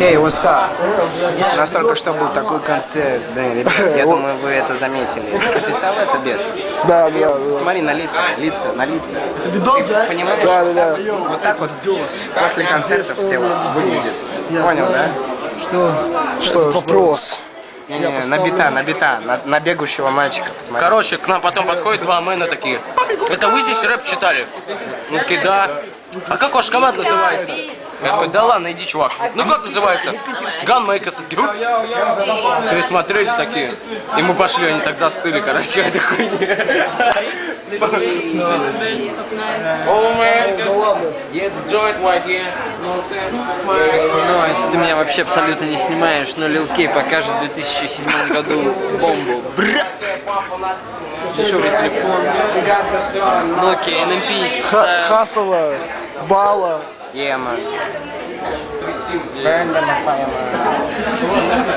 Эй, what's up? У нас только что был такой концерт. Блин, ребят, я думаю, вы это заметили. Ты записал это без? Да, да, да. Смотри на лица, лица, на лица. Видос, Ты да? понимаешь? Да, да, да. Вот так вот после концерта все выглядят. Понял, да? Что? Что? Вопрос. Не, не, на бита, на бита, на, на бегущего мальчика, посмотри. Короче, к нам потом подходят два мэна такие. Это вы здесь рэп читали? Мы такие, да. А как ваша команда называется? Я такой, да ладно, иди, чувак. Ну как называется? Ганмейкерс. Такие, «Уп». То есть смотрелись такие. И мы пошли, они так застыли, короче, I'm saying? Ну, если ты меня вообще абсолютно не снимаешь, но Лил Кей покажет в 2007 году бомбу. Бра! Дешевый телефон. Nokia NMP. Хасала, Бала. Yeah, man. Burn them a fire, man.